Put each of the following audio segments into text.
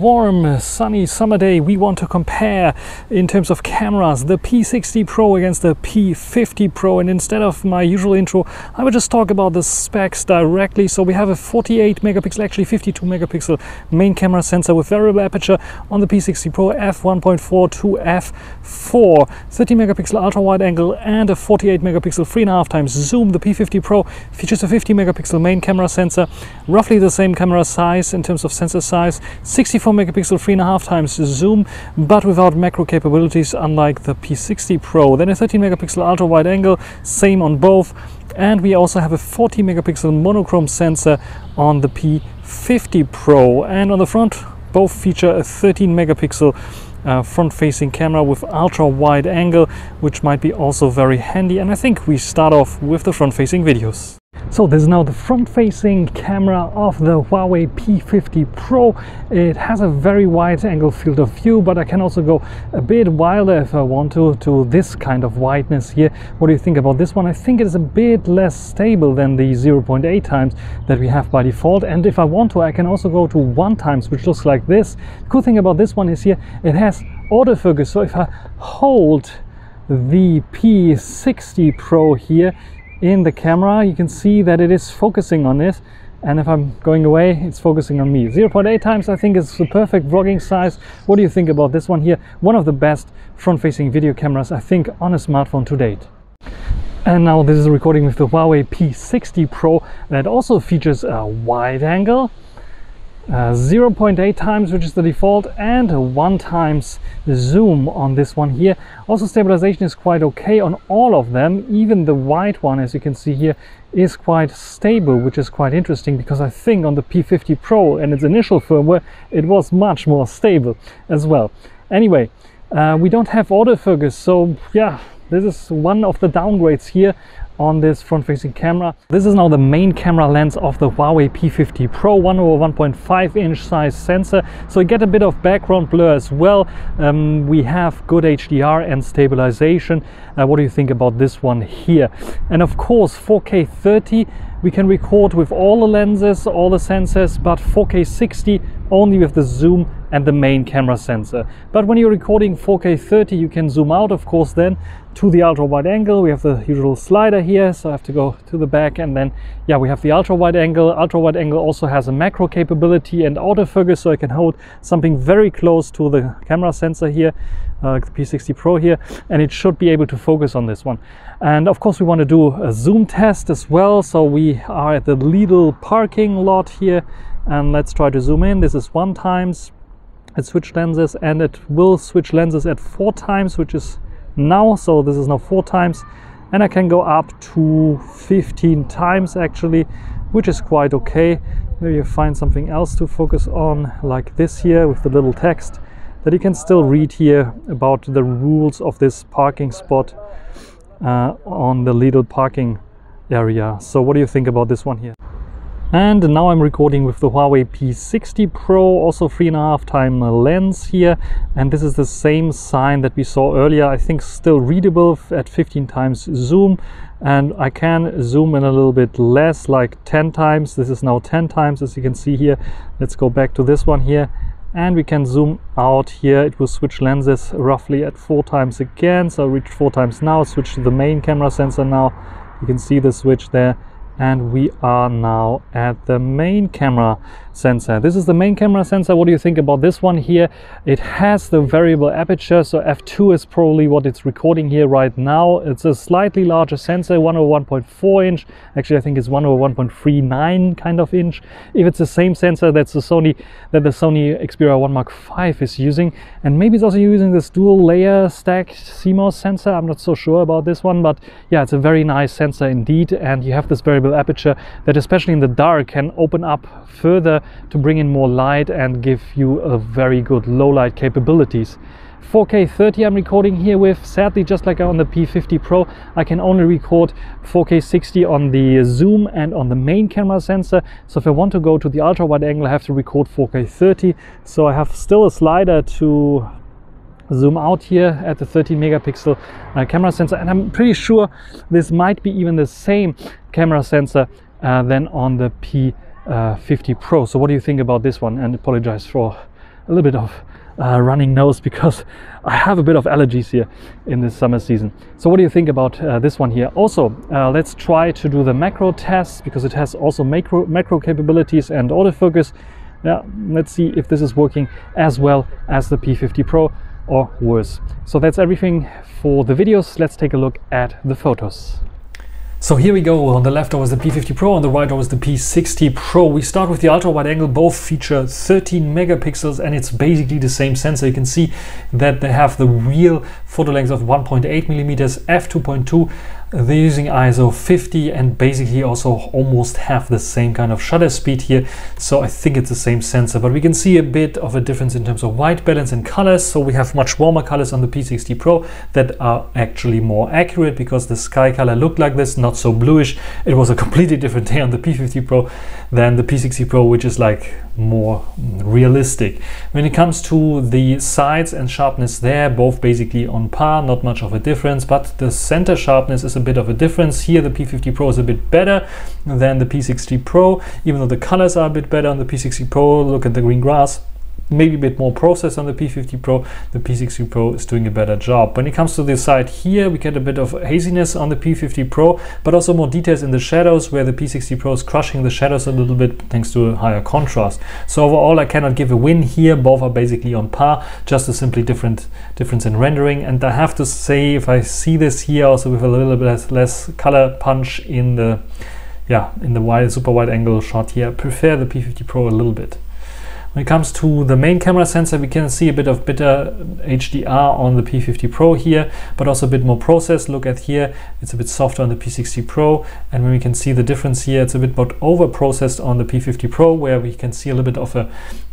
warm sunny summer day we want to compare in terms of cameras the P60 Pro against the P50 Pro. And instead of my usual intro I will just talk about the specs directly. So we have a 48 megapixel actually 52 megapixel main camera sensor with variable aperture on the P60 Pro f1.4 to f4 30 megapixel ultra wide angle and a 48 megapixel three and a half times zoom. The P50 Pro features a 50 megapixel main camera sensor roughly the same camera size in terms of sensor size 64 megapixel three and a half times zoom but without macro capabilities unlike the P60 Pro. Then a 13 megapixel ultra wide angle same on both. And we also have a 40 megapixel monochrome sensor on the P50 Pro. And on the front both feature a 13 megapixel uh, front facing camera with ultra wide angle which might be also very handy. And I think we start off with the front facing videos. So this is now the front-facing camera of the Huawei P50 Pro. It has a very wide angle field of view, but I can also go a bit wilder if I want to, to this kind of wideness here. What do you think about this one? I think it is a bit less stable than the 0.8 times that we have by default. And if I want to, I can also go to one times, which looks like this. The cool thing about this one is here, it has autofocus. So if I hold the P60 Pro here, in the camera you can see that it is focusing on it and if I'm going away it's focusing on me. 0.8 times I think is the perfect vlogging size. What do you think about this one here? One of the best front-facing video cameras I think on a smartphone to date. And now this is recording with the Huawei P60 Pro that also features a wide angle uh, 0.8 times which is the default and one times zoom on this one here. Also stabilization is quite okay on all of them. Even the white one as you can see here is quite stable which is quite interesting because I think on the P50 Pro and its initial firmware it was much more stable as well. Anyway uh, we don't have autofocus so yeah this is one of the downgrades here on this front-facing camera. This is now the main camera lens of the Huawei P50 Pro, 1 over 1.5 inch size sensor. So you get a bit of background blur as well. Um, we have good HDR and stabilization. Uh, what do you think about this one here? And of course 4K 30 we can record with all the lenses, all the sensors, but 4K 60 only with the zoom and the main camera sensor. But when you're recording 4K 30, you can zoom out, of course, then to the ultra wide angle. We have the usual slider here, so I have to go to the back and then, yeah, we have the ultra wide angle. Ultra wide angle also has a macro capability and autofocus, so I can hold something very close to the camera sensor here, uh, the P60 Pro here, and it should be able to focus on this one. And of course, we want to do a zoom test as well. So we are at the Lidl parking lot here, and let's try to zoom in. This is one times it switched lenses and it will switch lenses at four times which is now so this is now four times. And I can go up to 15 times actually which is quite okay. Maybe you find something else to focus on like this here with the little text that you can still read here about the rules of this parking spot uh, on the Lidl parking area. So what do you think about this one here and now I'm recording with the Huawei P60 Pro, also three and a half time lens here. And this is the same sign that we saw earlier, I think still readable at 15 times zoom. And I can zoom in a little bit less, like 10 times. This is now 10 times, as you can see here. Let's go back to this one here. And we can zoom out here. It will switch lenses roughly at four times again. So I reached four times now, switch to the main camera sensor now. You can see the switch there and we are now at the main camera sensor. This is the main camera sensor. What do you think about this one here? It has the variable aperture, so f2 is probably what it's recording here right now. It's a slightly larger sensor, 1 over 1.4 inch. Actually, I think it's 1 over 1.39 kind of inch. If it's the same sensor that's the Sony that the Sony Xperia 1 Mark 5 is using, and maybe it's also using this dual layer stacked CMOS sensor. I'm not so sure about this one, but yeah, it's a very nice sensor indeed, and you have this variable aperture that especially in the dark can open up further to bring in more light and give you a very good low light capabilities. 4K 30 I'm recording here with. Sadly, just like on the P50 Pro, I can only record 4K 60 on the zoom and on the main camera sensor. So if I want to go to the ultra wide angle, I have to record 4K 30. So I have still a slider to zoom out here at the 13 megapixel uh, camera sensor and I'm pretty sure this might be even the same camera sensor uh, than on the P50 uh, Pro. So what do you think about this one? And apologize for a little bit of uh, running nose because I have a bit of allergies here in this summer season. So what do you think about uh, this one here? Also, uh, let's try to do the macro test because it has also macro, macro capabilities and autofocus. Yeah, let's see if this is working as well as the P50 Pro or worse. So that's everything for the videos. Let's take a look at the photos. So here we go. On the left was the P50 Pro, on the right was the P60 Pro. We start with the ultra wide angle. Both feature 13 megapixels and it's basically the same sensor. You can see that they have the real focal length of 1.8 millimeters, f2.2 they're using ISO 50 and basically also almost have the same kind of shutter speed here. So I think it's the same sensor, but we can see a bit of a difference in terms of white balance and colors. So we have much warmer colors on the P60 Pro that are actually more accurate because the sky color looked like this, not so bluish. It was a completely different day on the P50 Pro than the P60 Pro, which is like more realistic. When it comes to the sides and sharpness there, both basically on par, not much of a difference, but the center sharpness is a bit of a difference. Here the P50 Pro is a bit better than the P60 Pro, even though the colors are a bit better on the P60 Pro. Look at the green grass maybe a bit more process on the P50 Pro. The P60 Pro is doing a better job. When it comes to the side here, we get a bit of haziness on the P50 Pro, but also more details in the shadows where the P60 Pro is crushing the shadows a little bit thanks to a higher contrast. So overall, I cannot give a win here. Both are basically on par, just a simply different difference in rendering. And I have to say, if I see this here also with a little bit less color punch in the yeah, in the wide, super wide angle shot here, I prefer the P50 Pro a little bit. When it comes to the main camera sensor, we can see a bit of better HDR on the P50 Pro here, but also a bit more process. Look at here, it's a bit softer on the P60 Pro. And when we can see the difference here, it's a bit more over processed on the P50 Pro, where we can see a little bit of a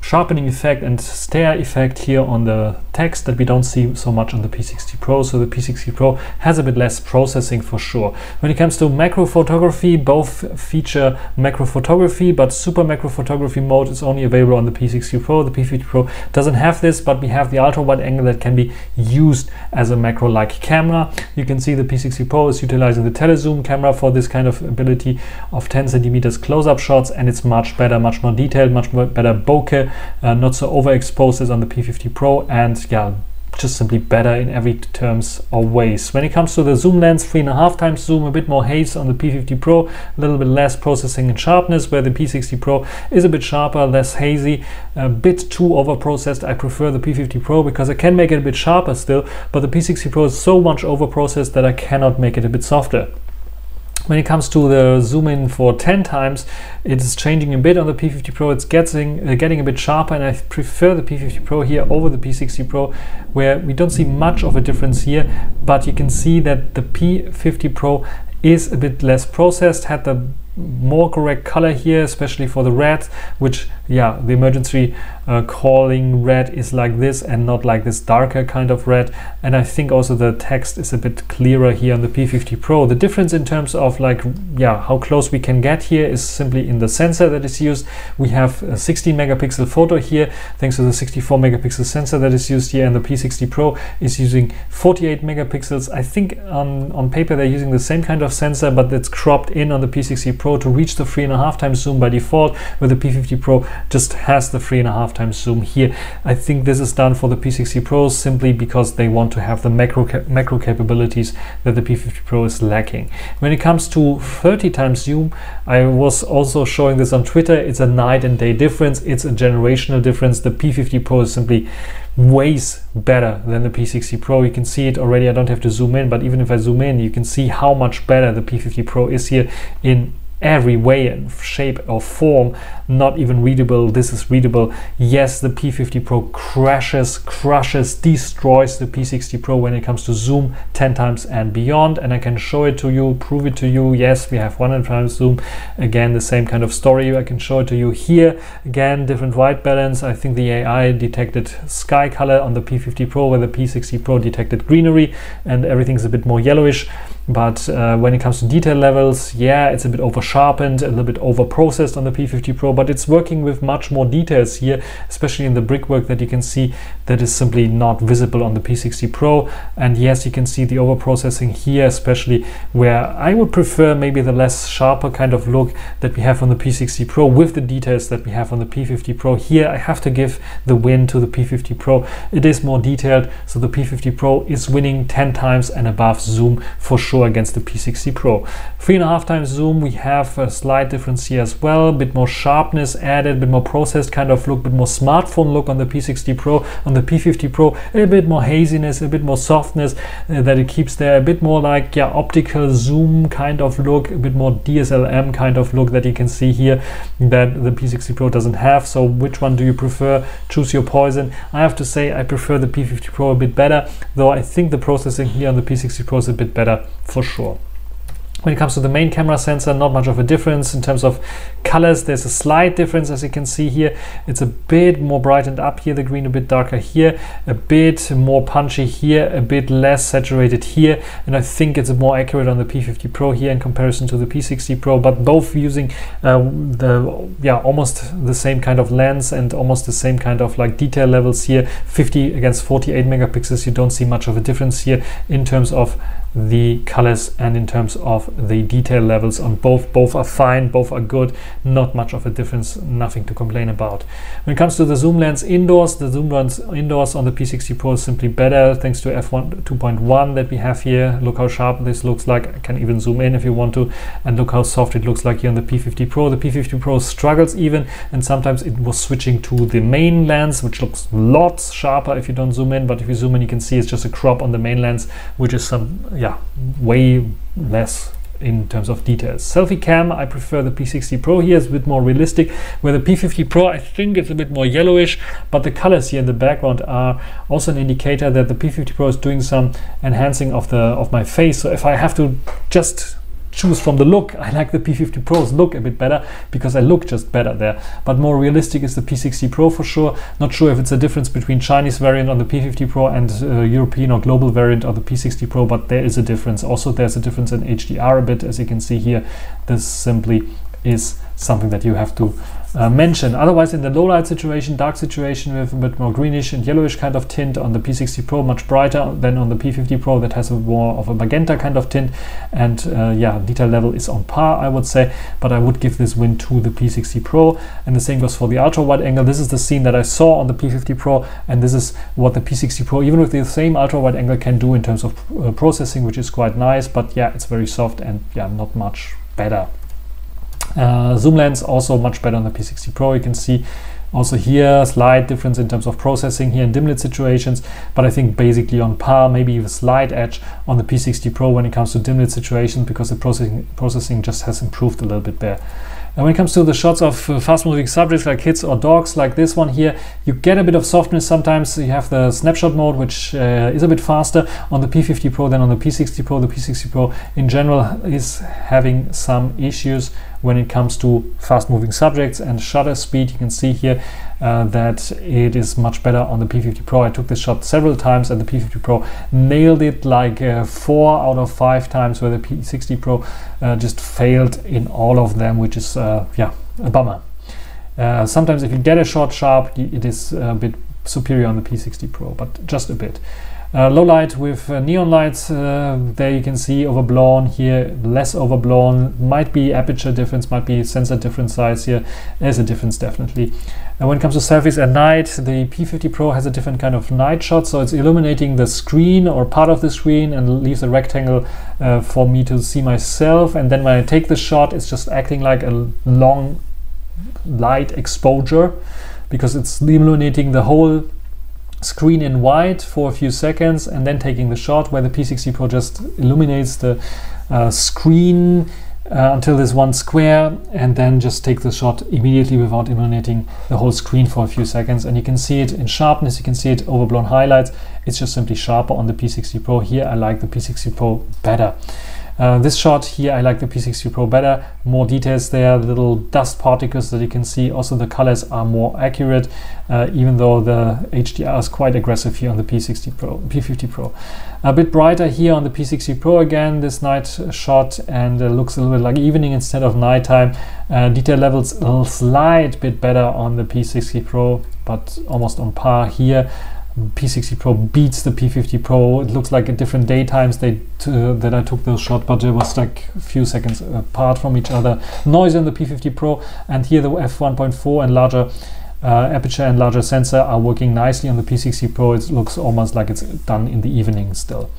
sharpening effect and stair effect here on the text that we don't see so much on the P60 Pro. So the P60 Pro has a bit less processing for sure. When it comes to macro photography, both feature macro photography, but super macro photography mode is only available on the P P60 Pro. The P50 Pro doesn't have this, but we have the ultra wide angle that can be used as a macro-like camera. You can see the P60 Pro is utilizing the telezoom camera for this kind of ability of 10 centimeters close-up shots, and it's much better, much more detailed, much more better bokeh, uh, not so overexposed as on the P50 Pro, and yeah, just simply better in every terms or ways. When it comes to the zoom lens, three and a half times zoom, a bit more haze on the P50 Pro, a little bit less processing and sharpness, where the P60 Pro is a bit sharper, less hazy, a bit too over processed. I prefer the P50 Pro because I can make it a bit sharper still, but the P60 Pro is so much over processed that I cannot make it a bit softer. When it comes to the zoom in for 10 times, it's changing a bit on the P50 Pro. It's getting, uh, getting a bit sharper and I prefer the P50 Pro here over the P60 Pro where we don't see much of a difference here, but you can see that the P50 Pro is a bit less processed, had the more correct color here, especially for the red, which yeah, the emergency uh, calling red is like this and not like this darker kind of red. And I think also the text is a bit clearer here on the P50 Pro. The difference in terms of like, yeah, how close we can get here is simply in the sensor that is used. We have a 16 megapixel photo here, thanks to the 64 megapixel sensor that is used here. And the P60 Pro is using 48 megapixels. I think on, on paper they're using the same kind of sensor, but it's cropped in on the P60 Pro to reach the three and a half times zoom by default, where the P50 Pro just has the three and a half times zoom here. I think this is done for the P60 Pro simply because they want to have the macro, macro capabilities that the P50 Pro is lacking. When it comes to 30 times zoom, I was also showing this on Twitter. It's a night and day difference. It's a generational difference. The P50 Pro is simply ways better than the P60 Pro. You can see it already. I don't have to zoom in, but even if I zoom in, you can see how much better the P50 Pro is here in every way and shape or form not even readable this is readable. Yes the p50 pro crashes crushes destroys the p60 pro when it comes to zoom 10 times and beyond and i can show it to you prove it to you. Yes we have 100 times zoom. Again the same kind of story i can show it to you here. Again different white balance. I think the ai detected sky color on the p50 pro where the p60 pro detected greenery and everything's a bit more yellowish but uh, when it comes to detail levels, yeah, it's a bit over sharpened, a little bit over processed on the P50 Pro, but it's working with much more details here, especially in the brickwork that you can see that is simply not visible on the P60 Pro. And yes, you can see the over processing here, especially where I would prefer maybe the less sharper kind of look that we have on the P60 Pro with the details that we have on the P50 Pro. Here, I have to give the win to the P50 Pro. It is more detailed, so the P50 Pro is winning 10 times and above zoom for sure against the P60 Pro. Three and a half times zoom, we have a slight difference here as well, a bit more sharpness added, a bit more processed kind of look, a bit more smartphone look on the P60 Pro. On the P50 Pro, a bit more haziness, a bit more softness uh, that it keeps there, a bit more like yeah, optical zoom kind of look, a bit more DSLM kind of look that you can see here that the P60 Pro doesn't have. So which one do you prefer? Choose your poison. I have to say I prefer the P50 Pro a bit better, though I think the processing here on the P60 Pro is a bit better for sure. When it comes to the main camera sensor, not much of a difference in terms of colors. There's a slight difference as you can see here. It's a bit more brightened up here, the green a bit darker here, a bit more punchy here, a bit less saturated here. And I think it's more accurate on the P50 Pro here in comparison to the P60 Pro, but both using uh, the, yeah, almost the same kind of lens and almost the same kind of like detail levels here. 50 against 48 megapixels, you don't see much of a difference here in terms of the colors and in terms of the detail levels on both both are fine both are good not much of a difference nothing to complain about. When it comes to the zoom lens indoors the zoom lens indoors on the p60 pro is simply better thanks to f1 2.1 that we have here. Look how sharp this looks like. I can even zoom in if you want to. And look how soft it looks like here on the p50 pro. The p50 pro struggles even and sometimes it was switching to the main lens which looks lots sharper if you don't zoom in. But if you zoom in you can see it's just a crop on the main lens which is some yeah way less in terms of details. Selfie cam, I prefer the P60 Pro here, it's a bit more realistic, where the P50 Pro, I think it's a bit more yellowish, but the colors here in the background are also an indicator that the P50 Pro is doing some enhancing of the of my face. So if I have to just choose from the look. I like the P50 Pro's look a bit better because I look just better there. But more realistic is the P60 Pro for sure. Not sure if it's a difference between Chinese variant on the P50 Pro and uh, European or global variant of the P60 Pro, but there is a difference. Also, there's a difference in HDR a bit, as you can see here. This simply is something that you have to uh, mention. Otherwise, in the low light situation, dark situation with a bit more greenish and yellowish kind of tint on the P60 Pro, much brighter than on the P50 Pro that has a more of a magenta kind of tint. And uh, yeah, detail level is on par, I would say, but I would give this win to the P60 Pro. And the same goes for the ultra wide angle. This is the scene that I saw on the P50 Pro, and this is what the P60 Pro, even with the same ultra wide angle, can do in terms of uh, processing, which is quite nice. But yeah, it's very soft and yeah, not much better. Uh, zoom lens also much better on the P60 Pro. You can see also here slight difference in terms of processing here in dim lit situations, but I think basically on par, maybe even slight edge on the P60 Pro when it comes to dim lit situations because the processing processing just has improved a little bit there. And when it comes to the shots of uh, fast moving subjects like kids or dogs, like this one here, you get a bit of softness sometimes. You have the snapshot mode, which uh, is a bit faster on the P50 Pro than on the P60 Pro. The P60 Pro in general is having some issues when it comes to fast moving subjects and shutter speed. You can see here uh, that it is much better on the P50 Pro. I took this shot several times and the P50 Pro nailed it like uh, four out of five times where the P60 Pro uh, just failed in all of them, which is, uh, yeah, a bummer. Uh, sometimes if you get a shot sharp, it is a bit superior on the P60 Pro, but just a bit. Uh, low light with uh, neon lights, uh, there you can see overblown here, less overblown, might be aperture difference, might be sensor difference size here, there's a difference definitely. And when it comes to selfies at night, the P50 Pro has a different kind of night shot, so it's illuminating the screen or part of the screen and leaves a rectangle uh, for me to see myself. And then when I take the shot, it's just acting like a long light exposure because it's illuminating the whole screen in white for a few seconds and then taking the shot where the P60 Pro just illuminates the uh, screen uh, until there's one square and then just take the shot immediately without illuminating the whole screen for a few seconds. And you can see it in sharpness you can see it overblown highlights. It's just simply sharper on the P60 Pro. Here I like the P60 Pro better Uh, this shot here, I like the P60 Pro better. More details there, little dust particles that you can see. Also, the colors are more accurate, uh, even though the HDR is quite aggressive here on the P60 Pro, P50 Pro. A bit brighter here on the P60 Pro again, this night shot, and uh, looks a little bit like evening instead of nighttime. Uh, detail levels a slight bit better on the P60 Pro, but almost on par here. P60 Pro beats the P50 Pro. It looks like at different daytimes they uh, that I took those shots, but it was like a few seconds apart from each other. Noise on the P50 Pro, and here the f1.4 and larger uh, aperture and larger sensor are working nicely on the P60 Pro. It looks almost like it's done in the evening still.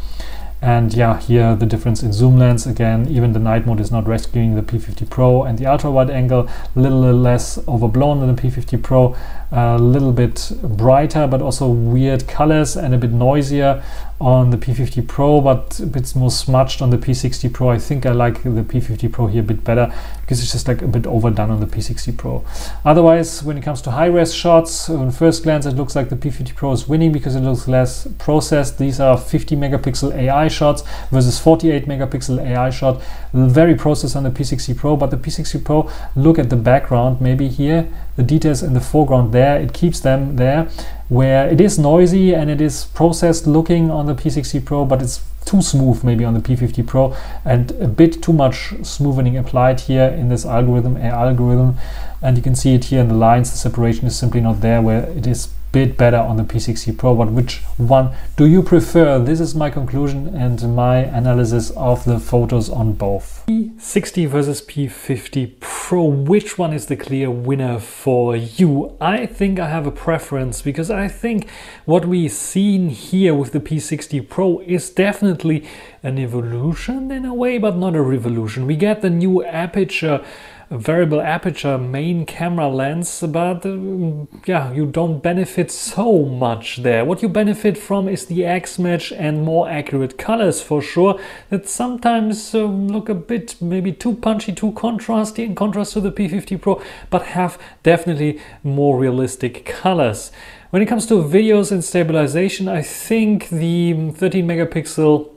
And yeah, here the difference in zoom lens again, even the night mode is not rescuing the P50 Pro and the ultra wide angle, a little less overblown than the P50 Pro, a little bit brighter, but also weird colors and a bit noisier on the P50 Pro, but a bit more smudged on the P60 Pro. I think I like the P50 Pro here a bit better because it's just like a bit overdone on the P60 Pro. Otherwise, when it comes to high-res shots, on first glance, it looks like the P50 Pro is winning because it looks less processed. These are 50 megapixel AI shots versus 48 megapixel AI shot. Very processed on the P60 Pro, but the P60 Pro, look at the background, maybe here, the details in the foreground there, it keeps them there where it is noisy and it is processed looking on the P60 Pro, but it's too smooth maybe on the P50 Pro and a bit too much smoothing applied here in this algorithm, AI algorithm. And you can see it here in the lines, the separation is simply not there where it is bit better on the P60 Pro, but which one do you prefer? This is my conclusion and my analysis of the photos on both. P60 versus P50 Pro, which one is the clear winner for you? I think I have a preference because I think what we've seen here with the P60 Pro is definitely an evolution in a way, but not a revolution. We get the new aperture variable aperture main camera lens, but uh, yeah, you don't benefit so much there. What you benefit from is the XMAGE and more accurate colors for sure, that sometimes uh, look a bit maybe too punchy, too contrasty in contrast to the P50 Pro, but have definitely more realistic colors. When it comes to videos and stabilization, I think the 13 megapixel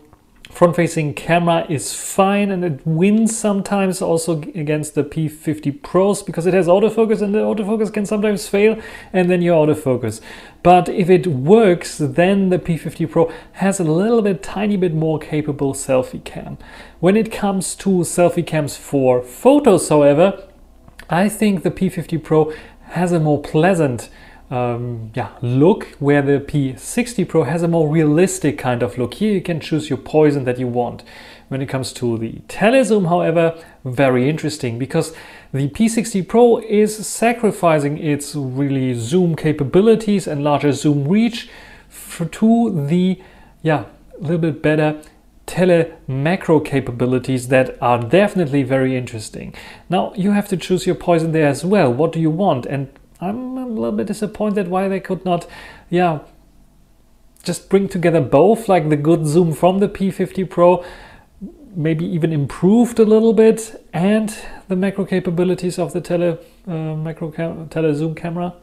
front-facing camera is fine and it wins sometimes also against the P50 Pros because it has autofocus and the autofocus can sometimes fail and then your autofocus. But if it works, then the P50 Pro has a little bit, tiny bit more capable selfie cam. When it comes to selfie cams for photos, however, I think the P50 Pro has a more pleasant um, yeah, look where the P60 Pro has a more realistic kind of look. Here you can choose your poison that you want. When it comes to the telezoom, however, very interesting because the P60 Pro is sacrificing its really zoom capabilities and larger zoom reach to the yeah, a little bit better tele macro capabilities that are definitely very interesting. Now you have to choose your poison there as well. What do you want? And I'm a little bit disappointed why they could not, yeah, just bring together both, like the good zoom from the P50 Pro, maybe even improved a little bit, and the macro capabilities of the tele uh, macro cam tele zoom camera.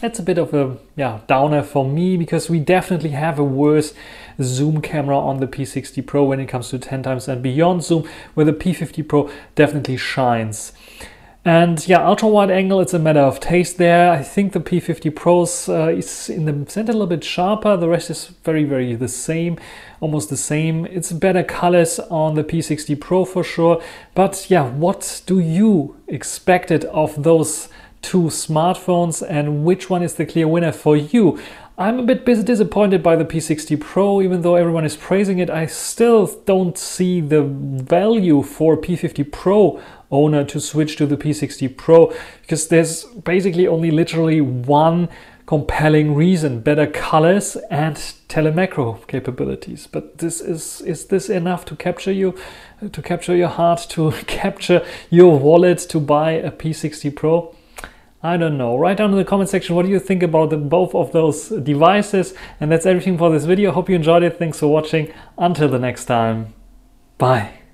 That's a bit of a yeah downer for me because we definitely have a worse zoom camera on the P60 Pro when it comes to 10 times and beyond zoom, where the P50 Pro definitely shines. And yeah, ultra wide angle, it's a matter of taste there. I think the P50 Pros uh, is in the center a little bit sharper. The rest is very, very the same, almost the same. It's better colors on the P60 Pro for sure. But yeah, what do you expected of those two smartphones and which one is the clear winner for you? I'm a bit disappointed by the P60 Pro, even though everyone is praising it. I still don't see the value for P50 Pro owner to switch to the P60 Pro because there's basically only literally one compelling reason better colors and telemacro capabilities but this is is this enough to capture you to capture your heart to capture your wallet to buy a p60 pro I don't know. Write down in the comment section what do you think about the, both of those devices. And that's everything for this video. Hope you enjoyed it. Thanks for watching. Until the next time. Bye.